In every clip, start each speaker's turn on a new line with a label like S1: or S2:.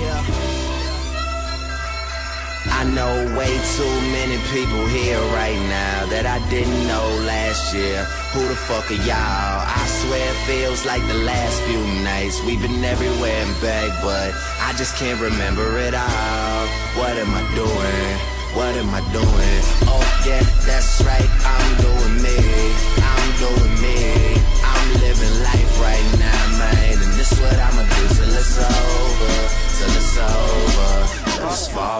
S1: Yeah. I know way too many people here right now that I didn't know last year. Who the fuck are y'all? I swear it feels like the last few nights we've been everywhere and back, but I just can't remember it all. What am I doing? What am I doing? Oh yeah, that's right, I'm doing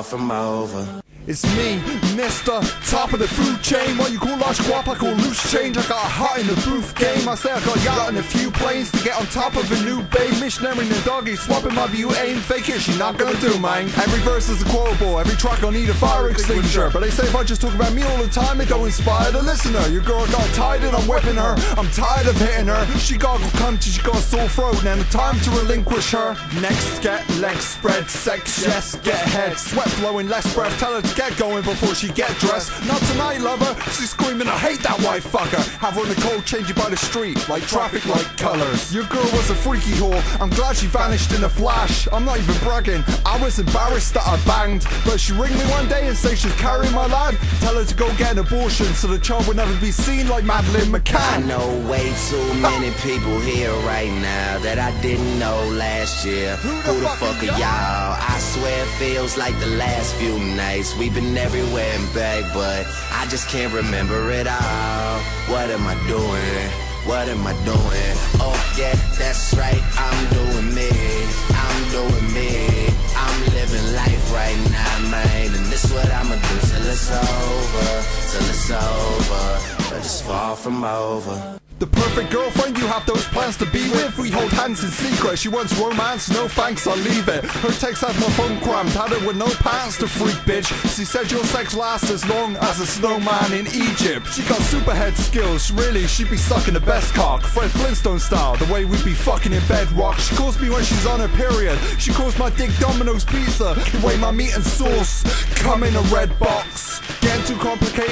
S1: From over.
S2: It's me, Mister, top of the food chain. What you call large guap, I call loose change. I got a heart in the booth game. I say I got yacht and a few planes to get on top of a new bay. Missionary and the doggy swapping my view. Ain't fake it, she not gonna do mine. Every verse is a quotable, every track I need a fire extinguisher. But they say if I just talk about me all the time, it don't inspire the listener. Your girl got tired and I'm whipping her. I'm tired of hitting her. She got go come till she got a sore throat. Now the time to relinquish her. Next, get legs spread, sex, yes, get head. Sweat flowing, less breath. Tell her to get going before she get dressed. Not tonight, lover. She's screaming, I hate that white fucker. Have her in the cold, changing by the street, like traffic light colors. Your girl was a freaky whore. I'm glad she vanished in a flash. I'm not even bragging. I was embarrassed that I banged, but she ring me one day and say she's carrying my lad. Tell her to go get an abortion so the child will never be seen like
S1: Madeleine
S2: McCann.
S1: I know way too many people here right now that I didn't know last year.
S2: Who the
S1: Who the
S2: fuck
S1: fuck
S2: are
S1: y'all? I swear it feels like the last few nights. We've been everywhere and back, but I just can't remember it all. What am I doing? What am I doing? Oh yeah, that's right, I'm over. But it's far from over.
S2: The perfect girlfriend, you have those plans to be with. We hold hands in secret. She wants romance, no thanks, I'll leave it. Her text has my phone crammed, had it with no pants to freak, bitch. She said your sex lasts as long as a snowman in Egypt. She got superhead skills, really, she'd be sucking the best cock. Fred Flintstone style, the way we'd be fucking in bedrock. She calls me when she's on her period. She calls my dick Domino's pizza, the way my meat and sauce come in a red box.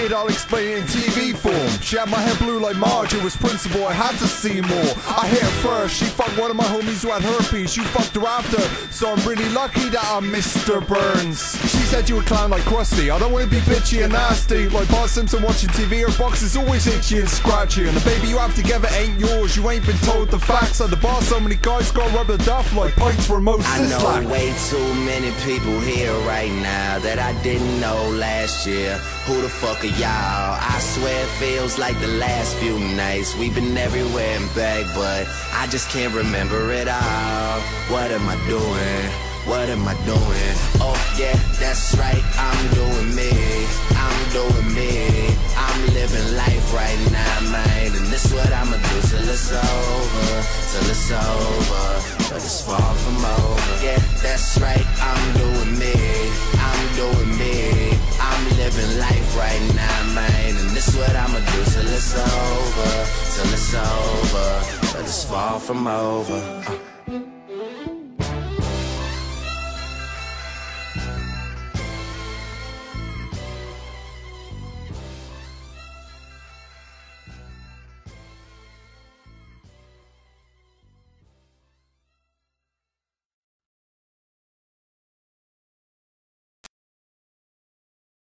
S2: Complicated, I'll explain it in TV form. She had my hair blue like Marge, it was principal, I had to see more. I hit her first, she fucked one of my homies who had herpes, you fucked her after. So I'm really lucky that I'm Mr. Burns. She said you were clown like Krusty, I don't wanna be bitchy and nasty. Like Bart Simpson watching TV, her box is always itchy and scratchy. And the baby you have together ain't yours, you ain't been told the facts. At the bar, so many guys got rubber duff like pints for most
S1: I know way too many people here right now that I didn't know last year. Who the fuck are y'all? I swear it feels like the last few nights. We've been everywhere and back, but I just can't remember it all. What am I doing? What am I doing? Oh yeah, that's right, I'm doing me. I'm doing me. I'm living life right now, man. And this what I'ma do till it's over. Till it's over. But it's far from over. Yeah, that's right, I'm doing me. I'm doing me. I'm living life right now, this what I'ma do till it's over. Till it's over. But it's far from over. Uh.